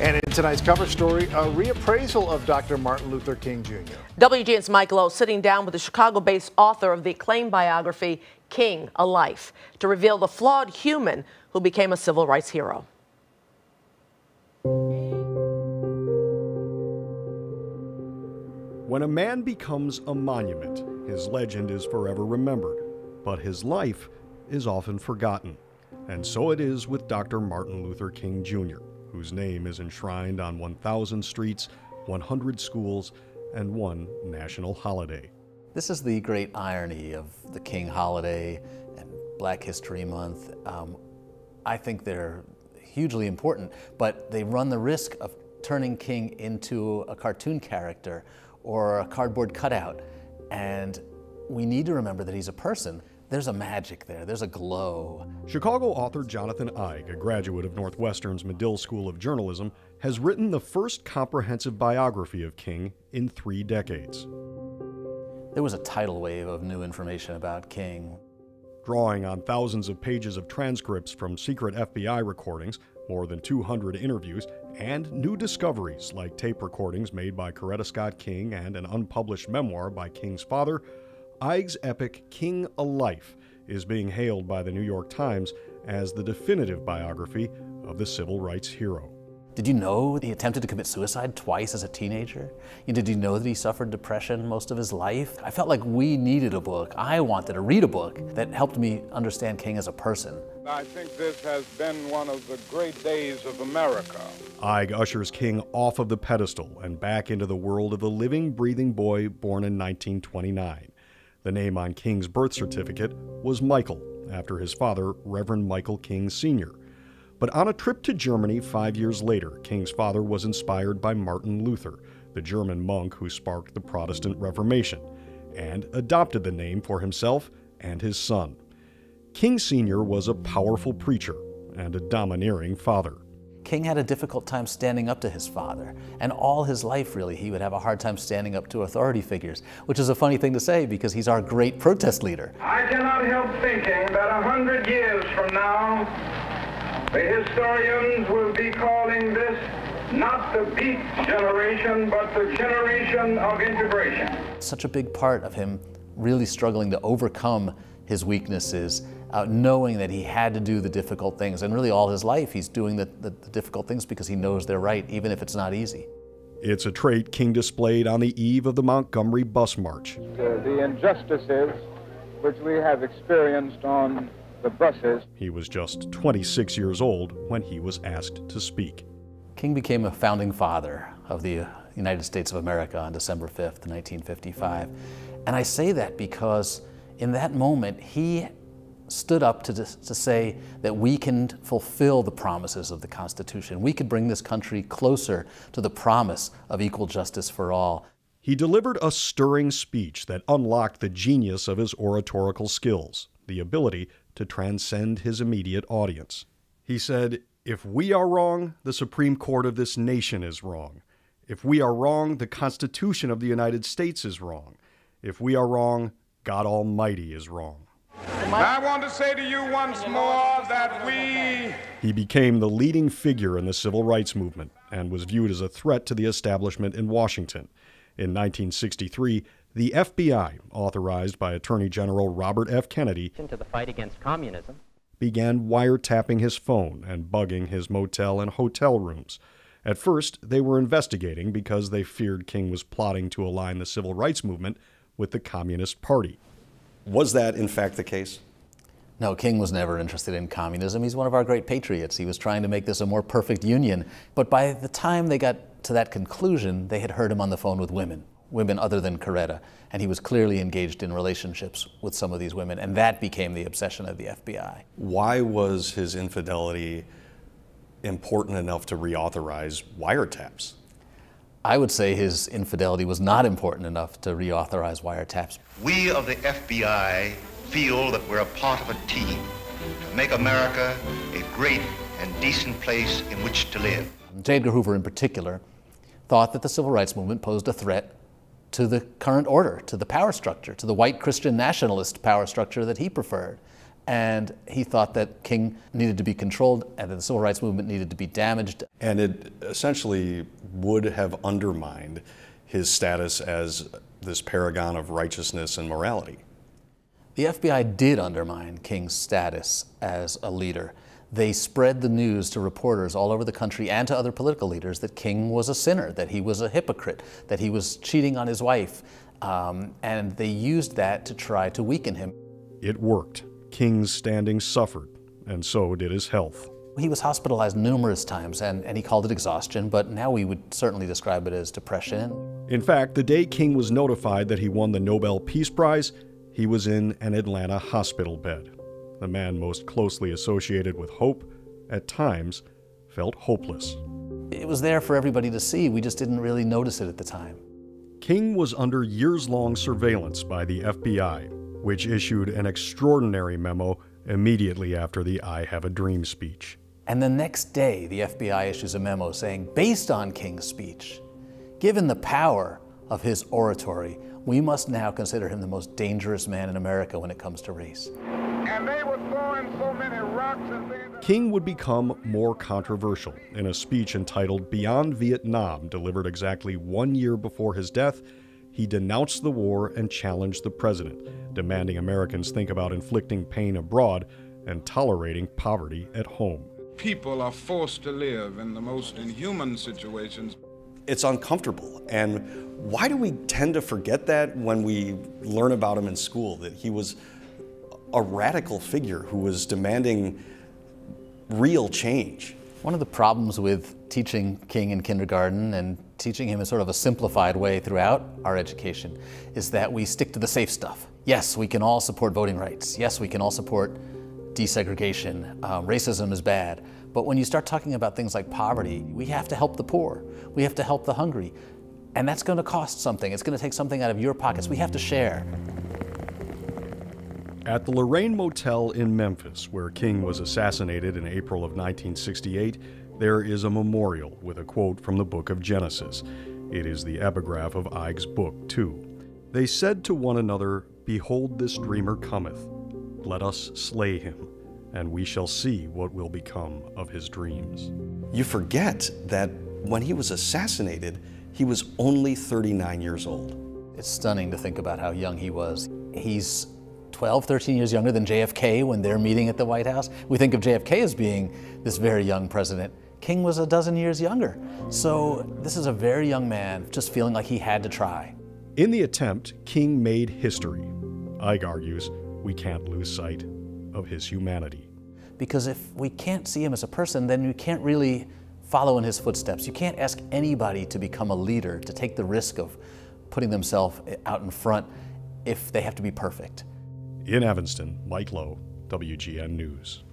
And in tonight's cover story, a reappraisal of Dr. Martin Luther King Jr. WGN's Mike Lowe sitting down with the Chicago based author of the acclaimed biography, King A Life, to reveal the flawed human who became a civil rights hero. When a man becomes a monument, his legend is forever remembered, but his life is often forgotten. And so it is with Dr. Martin Luther King Jr., whose name is enshrined on 1,000 streets, 100 schools, and one national holiday. This is the great irony of the King holiday and Black History Month. Um, I think they're hugely important, but they run the risk of turning King into a cartoon character or a cardboard cutout. And we need to remember that he's a person. There's a magic there, there's a glow. Chicago author Jonathan Eig, a graduate of Northwestern's Medill School of Journalism, has written the first comprehensive biography of King in three decades. There was a tidal wave of new information about King. Drawing on thousands of pages of transcripts from secret FBI recordings, more than 200 interviews, and new discoveries like tape recordings made by Coretta Scott King and an unpublished memoir by King's father, Eig's epic King a Life is being hailed by the New York Times as the definitive biography of the civil rights hero. Did you know he attempted to commit suicide twice as a teenager? Did you know that he suffered depression most of his life? I felt like we needed a book. I wanted to read a book that helped me understand King as a person. I think this has been one of the great days of America. Eig ushers King off of the pedestal and back into the world of the living, breathing boy born in 1929. The name on King's birth certificate was Michael, after his father, Reverend Michael King Sr. But on a trip to Germany five years later, King's father was inspired by Martin Luther, the German monk who sparked the Protestant Reformation, and adopted the name for himself and his son. King Sr. was a powerful preacher and a domineering father. King had a difficult time standing up to his father, and all his life, really, he would have a hard time standing up to authority figures, which is a funny thing to say because he's our great protest leader. I cannot help thinking that a hundred years from now, the historians will be calling this not the beat generation, but the generation of integration. Such a big part of him really struggling to overcome his weaknesses, uh, knowing that he had to do the difficult things. And really, all his life, he's doing the, the, the difficult things because he knows they're right, even if it's not easy. It's a trait King displayed on the eve of the Montgomery bus march. Uh, the injustices which we have experienced on the buses. He was just 26 years old when he was asked to speak. King became a founding father of the United States of America on December 5th, 1955. And I say that because in that moment, he stood up to, to say that we can fulfill the promises of the Constitution. We could bring this country closer to the promise of equal justice for all. He delivered a stirring speech that unlocked the genius of his oratorical skills, the ability to transcend his immediate audience. He said, If we are wrong, the Supreme Court of this nation is wrong. If we are wrong, the Constitution of the United States is wrong. If we are wrong, God Almighty is wrong. I want to say to you once more that we. He became the leading figure in the civil rights movement and was viewed as a threat to the establishment in Washington. In 1963, the FBI, authorized by Attorney General Robert F. Kennedy, into the fight against communism, began wiretapping his phone and bugging his motel and hotel rooms. At first, they were investigating because they feared King was plotting to align the civil rights movement with the Communist Party. Was that, in fact, the case? No, King was never interested in communism. He's one of our great patriots. He was trying to make this a more perfect union. But by the time they got to that conclusion, they had heard him on the phone with women, women other than Coretta. And he was clearly engaged in relationships with some of these women. And that became the obsession of the FBI. Why was his infidelity important enough to reauthorize wiretaps? I would say his infidelity was not important enough to reauthorize wiretaps. We of the FBI feel that we're a part of a team to make America a great and decent place in which to live. J. Edgar Hoover, in particular, thought that the civil rights movement posed a threat to the current order, to the power structure, to the white Christian nationalist power structure that he preferred. And he thought that King needed to be controlled and that the civil rights movement needed to be damaged. And it essentially would have undermined his status as this paragon of righteousness and morality. The FBI did undermine King's status as a leader. They spread the news to reporters all over the country and to other political leaders that King was a sinner, that he was a hypocrite, that he was cheating on his wife, um, and they used that to try to weaken him. It worked. King's standing suffered, and so did his health. He was hospitalized numerous times, and, and he called it exhaustion, but now we would certainly describe it as depression. In fact, the day King was notified that he won the Nobel Peace Prize, he was in an Atlanta hospital bed. The man most closely associated with hope, at times, felt hopeless. It was there for everybody to see, we just didn't really notice it at the time. King was under years long surveillance by the FBI, which issued an extraordinary memo immediately after the I Have a Dream speech. And the next day, the FBI issues a memo saying, based on King's speech, given the power of his oratory, we must now consider him the most dangerous man in America when it comes to race. And they were throwing so many rocks and things. King would become more controversial in a speech entitled Beyond Vietnam, delivered exactly one year before his death. He denounced the war and challenged the president, demanding Americans think about inflicting pain abroad and tolerating poverty at home. People are forced to live in the most inhuman situations. It's uncomfortable. And why do we tend to forget that when we learn about him in school? That he was a radical figure who was demanding real change. One of the problems with teaching King in kindergarten and teaching him in sort of a simplified way throughout our education is that we stick to the safe stuff. Yes, we can all support voting rights. Yes, we can all support desegregation. Uh, racism is bad. But when you start talking about things like poverty, we have to help the poor. We have to help the hungry. And that's going to cost something. It's going to take something out of your pockets. We have to share. At the Lorraine Motel in Memphis, where King was assassinated in April of 1968, there is a memorial with a quote from the book of Genesis. It is the epigraph of Eig's book, too. They said to one another, Behold, this dreamer cometh. Let us slay him, and we shall see what will become of his dreams. You forget that when he was assassinated, he was only 39 years old. It's stunning to think about how young he was. He's 12, 13 years younger than JFK when they're meeting at the White House. We think of JFK as being this very young president. King was a dozen years younger. So this is a very young man just feeling like he had to try. In the attempt, King made history. Eig argues we can't lose sight of his humanity. Because if we can't see him as a person, then we can't really follow in his footsteps. You can't ask anybody to become a leader, to take the risk of putting themselves out in front if they have to be perfect. In Evanston, Mike Lowe, WGN News.